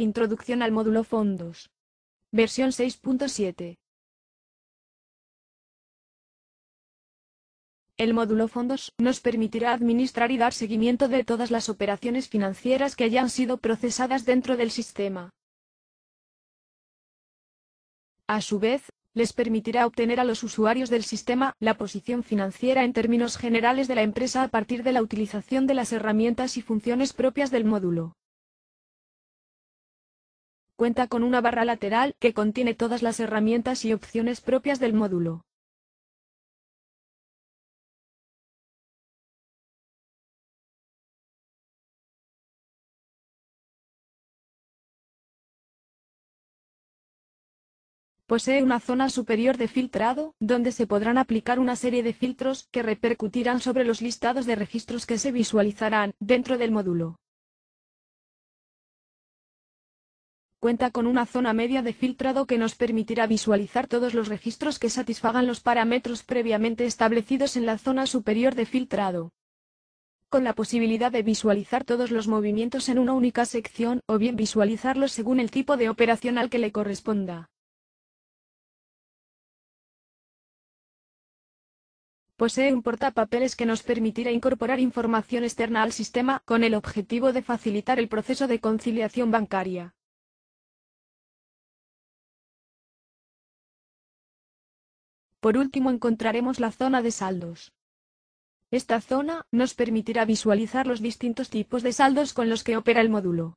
Introducción al módulo Fondos. Versión 6.7. El módulo Fondos nos permitirá administrar y dar seguimiento de todas las operaciones financieras que hayan sido procesadas dentro del sistema. A su vez, les permitirá obtener a los usuarios del sistema la posición financiera en términos generales de la empresa a partir de la utilización de las herramientas y funciones propias del módulo. Cuenta con una barra lateral que contiene todas las herramientas y opciones propias del módulo. Posee una zona superior de filtrado, donde se podrán aplicar una serie de filtros que repercutirán sobre los listados de registros que se visualizarán dentro del módulo. Cuenta con una zona media de filtrado que nos permitirá visualizar todos los registros que satisfagan los parámetros previamente establecidos en la zona superior de filtrado con la posibilidad de visualizar todos los movimientos en una única sección, o bien visualizarlos según el tipo de operación al que le corresponda. Posee un portapapeles que nos permitirá incorporar información externa al sistema con el objetivo de facilitar el proceso de conciliación bancaria. Por último encontraremos la zona de saldos. Esta zona nos permitirá visualizar los distintos tipos de saldos con los que opera el módulo.